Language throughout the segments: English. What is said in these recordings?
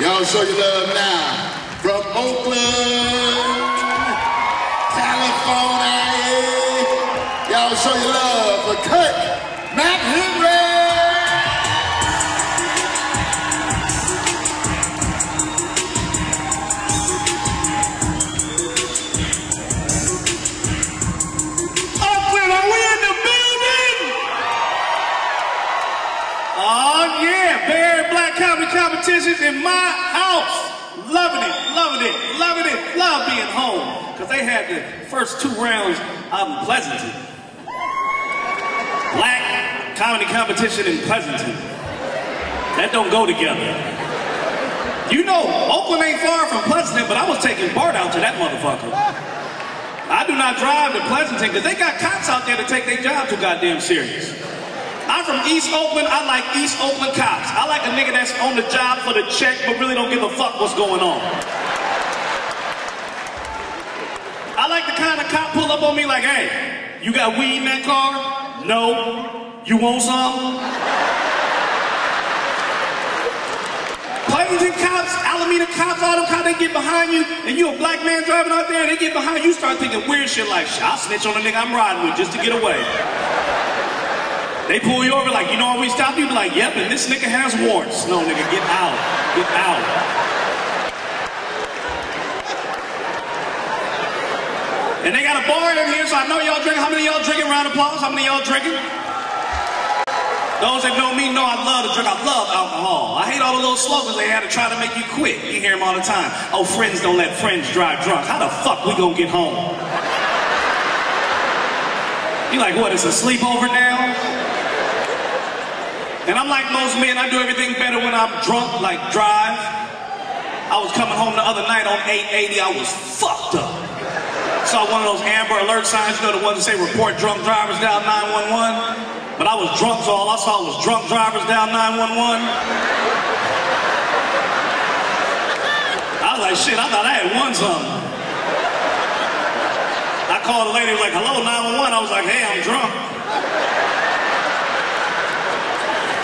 Y'all show your love now. From Oakland, California. Y'all show your love for Kirk Matt They had the first two rounds in Pleasanton. Black comedy competition in Pleasanton. That don't go together. You know, Oakland ain't far from Pleasanton, but I was taking Bart out to that motherfucker. I do not drive to Pleasanton because they got cops out there to take their job too goddamn serious. I'm from East Oakland. I like East Oakland cops. I like a nigga that's on the job for the check but really don't give a fuck what's going on. I like the kind of cop pull up on me like, hey, you got weed in that car? No. You want some? Pleasanton cops, Alameda cops, all them cops, they get behind you, and you a black man driving out there, and they get behind you, you start thinking weird shit like, "Shit, I'll snitch on the nigga I'm riding with just to get away. They pull you over like, you know why we stopped you? Be like, yep, and this nigga has warrants. No, nigga, get out. Get out. And they got a bar in here, so I know y'all drinking. How many y'all drinking? Round of applause. How many y'all drinking? Those that know me know I love to drink. I love alcohol. I hate all the little slogans they had to try to make you quit. You hear them all the time. Oh, friends don't let friends drive drunk. How the fuck we gonna get home? You like, what, it's a sleepover now? And I'm like most men, I do everything better when I'm drunk, like drive. I was coming home the other night on 880, I was fucked up. Saw one of those Amber Alert signs, you know, the ones that say report drunk drivers down 911. But I was drunk, so all I saw was drunk drivers down 911. I was like, shit, I thought I had won something. I called the lady, was like, hello, 911. I was like, hey, I'm drunk.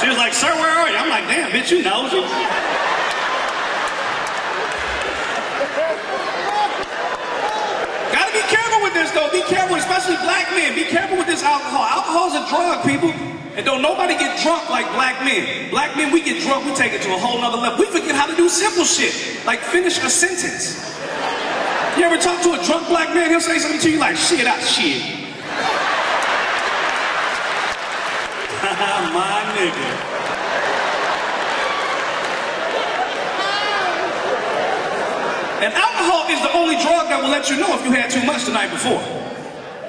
She was like, sir, where are you? I'm like, damn, bitch, you nosy. Gotta be careful with this though. Be careful, especially black men. Be careful with this alcohol. Alcohol's a drug, people. And don't nobody get drunk like black men. Black men, we get drunk, we take it to a whole nother level. We forget how to do simple shit, like finish a sentence. You ever talk to a drunk black man, he'll say something to you like, shit, I shit. My nigga. And alcohol is the only drug that will let you know if you had too much the night before.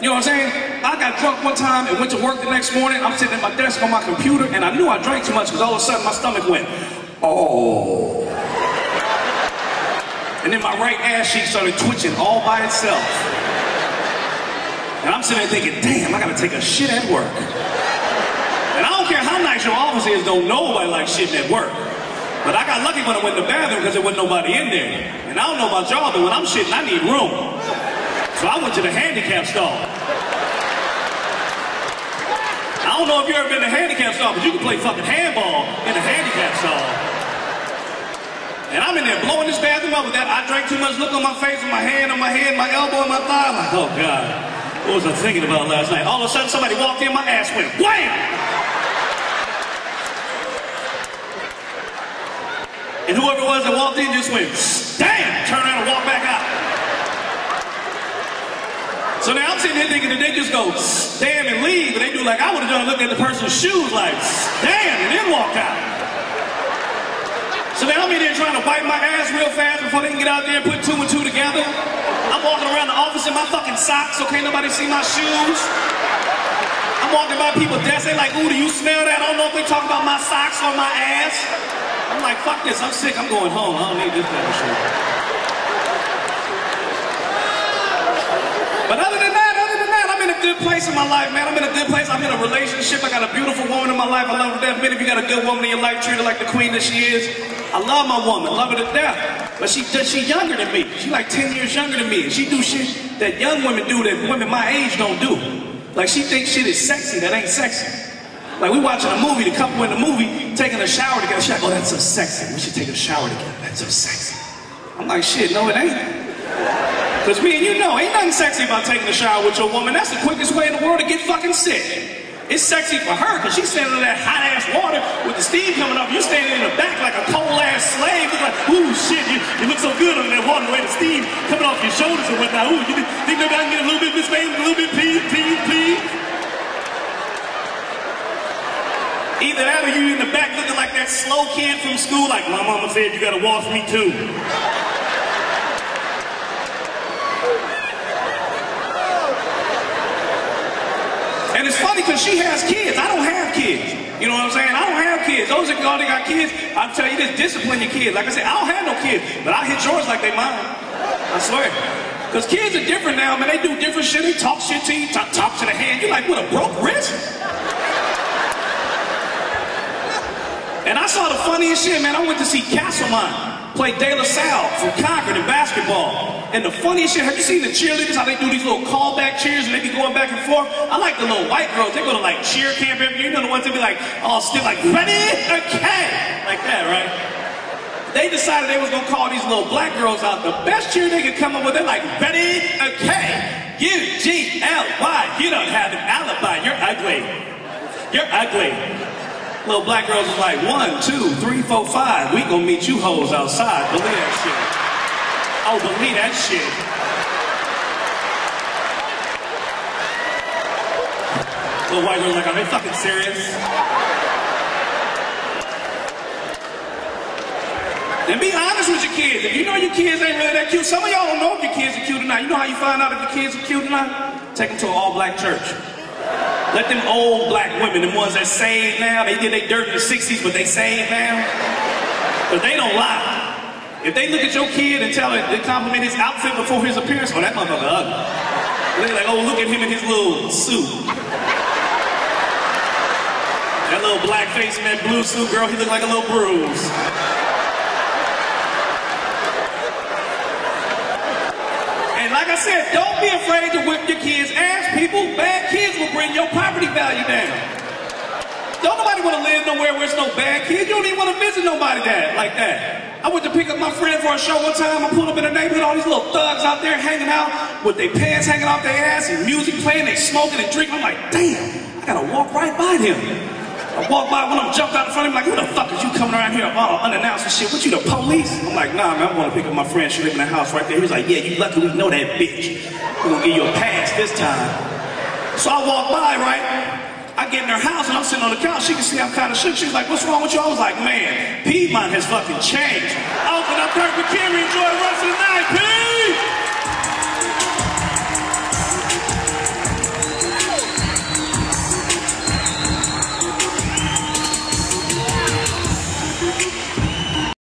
You know what I'm saying? I got drunk one time and went to work the next morning. I'm sitting at my desk on my computer and I knew I drank too much because all of a sudden my stomach went, oh. And then my right ass cheek started twitching all by itself. And I'm sitting there thinking, damn, I gotta take a shit at work. And I don't care how nice your office is, don't nobody like shitting at work. But I got lucky when I went to the bathroom because there wasn't nobody in there. And I don't know about y'all, but when I'm shitting, I need room. So I went to the handicap stall. I don't know if you ever been to a handicap stall, but you can play fucking handball in a handicap stall. And I'm in there blowing this bathroom up with that. I drank too much look on my face, on my hand, on my head, my elbow, and my thigh. I'm like, oh God, what was I thinking about last night? All of a sudden, somebody walked in, my ass went wham! And whoever it was that walked in just went, damn, turn around and walk back out. So now I'm sitting here thinking that they just go, damn, and leave, but they do like I would have done, looked at the person's shoes like, damn, and then walked out. So now I'm in there trying to wipe my ass real fast before they can get out there and put two and two together. I'm walking around the office in my fucking socks so can't nobody see my shoes. I'm walking by people's desks, they like, ooh, do you smell that? I don't know if they talk about my socks or my ass. I'm like, fuck this, I'm sick, I'm going home. I don't need this kind of shit. But other than that, other than that, I'm in a good place in my life, man. I'm in a good place. I'm in a relationship. I got a beautiful woman in my life. I love her to death. Many of you got a good woman in your life, treat her like the queen that she is. I love my woman, love her to death. But she she younger than me. She like 10 years younger than me. And she do shit that young women do that women my age don't do. Like she thinks shit is sexy that ain't sexy. Like we watching a movie, the couple in the movie taking a shower together. She's like, oh, that's so sexy. We should take a shower together. That's so sexy. I'm like, shit, no, it ain't. Because me and you know, ain't nothing sexy about taking a shower with your woman. That's the quickest way in the world to get fucking sick. It's sexy for her because she's standing in that hot ass water with the steam coming up. You're standing in the back like a cold ass slave. It's like, ooh, shit, you, you look so good under that water, way the steam coming off your shoulders and whatnot. Ooh, you think maybe I can get a little bit, Miss Baines, a little bit, please, please, please? Either that or you in the back looking like that slow kid from school, like my mama said you gotta wash me too. And it's funny because she has kids. I don't have kids. You know what I'm saying? I don't have kids. Those that got, kids, I'm telling you this, discipline your kids. Like I said, I don't have no kids, but I hit yours like they mine. I swear. Because kids are different now, man. They do different shit. They talk shit to you, talk, talk to the hand. You're like, what, a broke wrist? I saw the funniest shit, man. I went to see Castlemont play De La Salle from Concord in basketball. And the funniest shit, have you seen the cheerleaders, how they do these little callback cheers and they be going back and forth? I like the little white girls. They go to like cheer camp every year. You know the ones that be like, all still like, ready, okay. Like that, right? They decided they was gonna call these little black girls out. The best cheer they could come up with, they're like, ready, okay. U-G-L-Y, you don't have an alibi, you're ugly. You're ugly. Little black girls was like, one, two, three, four, five. We gonna meet you hoes outside. Believe that shit. Oh, believe that shit. Little white girls like, are they fucking serious? And be honest with your kids. If you know your kids ain't really that cute, some of y'all don't know if your kids are cute or not. You know how you find out if your kids are cute or not? Take them to an all-black church. Let them old black women, the ones that saved now, they did their dirt in the 60s, but they saved now. But they don't lie. If they look at your kid and tell her, they compliment his outfit before his appearance, oh, that motherfucker ugly. They're like, oh, look at him in his little suit. That little black face that blue suit, girl, he looked like a little bruise. And like I said, don't be afraid to whip your kids' ass, people. Bad kids will bring your property value down. Don't nobody want to live nowhere where it's no bad kids. You don't even want to visit nobody that like that. I went to pick up my friend for a show one time. I pulled up in the neighborhood, all these little thugs out there hanging out with their pants hanging off their ass and music playing, they smoking and drinking. I'm like, damn, I gotta walk right by them. Walked by one of them, jumped out in front of me like, who the fuck is you coming around here all unannounced and shit? What you, the police? I'm like, nah, man, I want to pick up my friend. She live in the house right there. He was like, yeah, you lucky we know that bitch. We're going to give you a pass this time. So I walk by, right? I get in her house and I'm sitting on the couch. She can see I'm kind of shook. She's like, what's wrong with you? I was like, man, Piedmont has fucking changed. I opened up Kirk McHenry, enjoy the rest of the night.